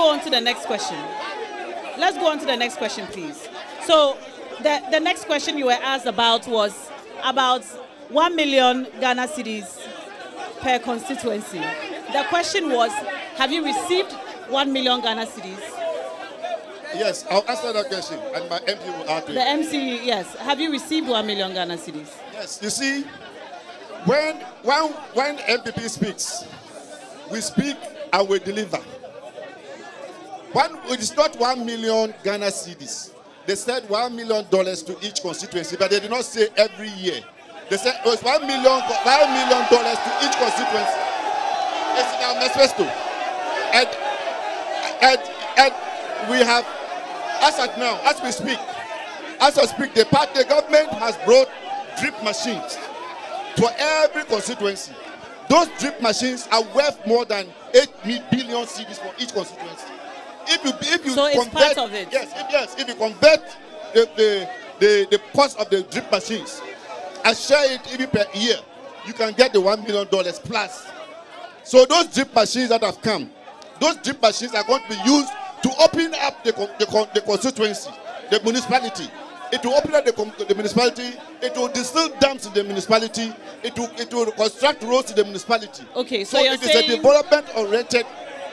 go on to the next question. Let's go on to the next question, please. So, the, the next question you were asked about was about 1 million Ghana cedis per constituency. The question was Have you received 1 million Ghana cedis? Yes, I'll answer that question, and my MP will add to The it. MC, yes. Have you received 1 million Ghana cedis? Yes, you see, when when when NPP speaks, we speak and we deliver. One, it is not one million Ghana cedis. They said one million dollars to each constituency, but they did not say every year. They said oh, it was one million one million dollars to each constituency. It's in our manifesto, and and and we have, as at now, as we speak, as I speak, the party government has brought drip machines to every constituency. Those drip machines are worth more than 8 mi- billion cedis for each constituency. If you, if you So it's convert, part of it? Yes, if, yes. If you convert the, the, the, the cost of the drip machines and share it even per year, you can get the $1 million plus. So those drip machines that have come, those drip machines are going to be used to open up the, the, the constituency, the municipality. It will open up the, the municipality. It will distill dams in the municipality. It will, it will construct roads in the municipality. Okay, so So, it is a development-oriented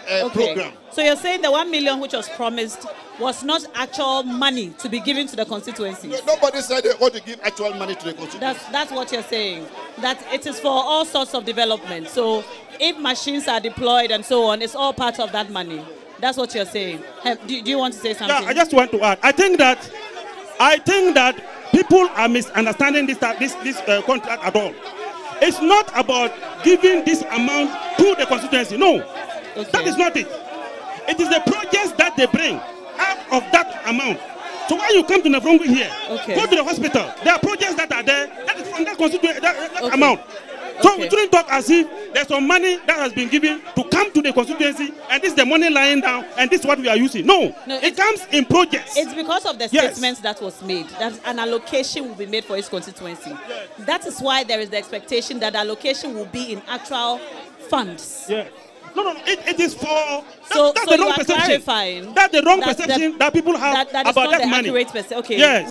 uh, Okay. program. So you're saying the 1 million which was promised was not actual money to be given to the constituency. No- Nobody said they want to give actual money to the constituency. That's that's what you're saying. That it is for all sorts of development. So if machines are deployed and so on, it's all part of that money. That's what you're saying. Do, do you want to say something? Yeah, I just want to add. I think that I think that people are misunderstanding this this this uh, contract at all. It's not about giving this amount to the constituency. No, Okay. that is not it. It is the projects that they bring out of that amount. So when you come to Navrongo here, Okay. go to the hospital. There are projects that are there that is from that constituency that, that Okay. amount. So we Okay. shouldn't talk as if there's some money that has been given to come to the constituency, and this is the money lying down, and this is what we are using. No, No, it comes in projects. It's because of the Yes. statements that was made that an allocation will be made for each constituency. That is why there is the expectation that allocation will be in actual funds. Yeah. No, no, no. It, it is for. That, So, that's so the you wrong are perception. clarifying That's the wrong that- perception that, people have that, that about that money. Okay. Yes.